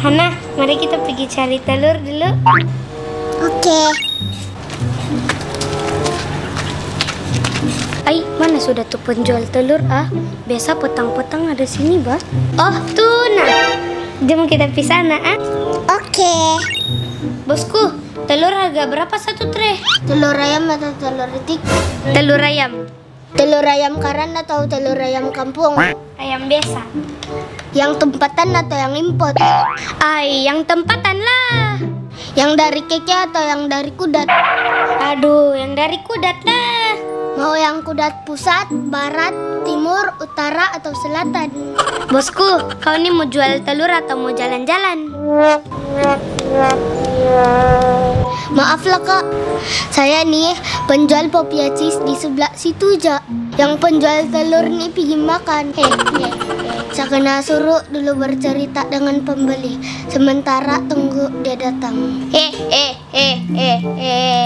Mari kita pergi cari telur dulu. Oke. Ay, mana sudah tuh penjual telur ah? Biasa petang-petang ada sini, bah. Oh, tuh nah. Jom kita pergi sana ah. Oke. Bosku, telur harga berapa satu tray? Telur ayam atau telur itik? Telur ayam. Telur ayam karan atau telur ayam kampung? Ayam biasa. Yang tempatan atau yang import? Ay, yang tempatan lah. Yang dari keke atau yang dari kudat? Aduh, yang dari kudat lah. Mau yang kudat pusat, barat, timur, utara, atau selatan? Bosku, kau ini mau jual telur atau mau jalan-jalan? Maaflah kak, saya nih penjual popia cheese di sebelah situ aja. Yang penjual telur nih pergi makan. Eh, eh. Saya kena suruh dulu bercerita dengan pembeli. Sementara tunggu dia datang. Eh, eh, eh, eh, eh.